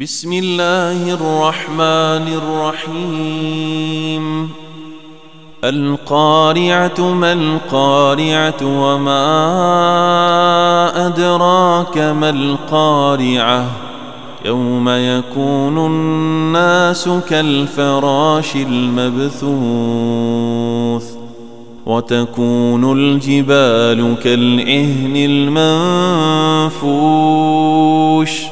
بسم الله الرحمن الرحيم. القارعة ما القارعة وما أدراك ما القارعة؟ يوم يكون الناس كالفراش المبثوث وتكون الجبال كالعهن المنفوش.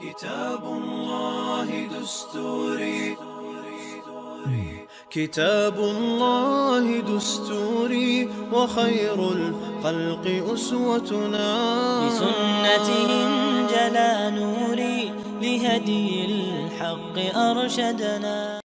كتاب الله دستوري. كتاب الله دستوري. وخير الخلق أسوتنا. بسنته جلا نوري. لهدي الحق أرشدنا.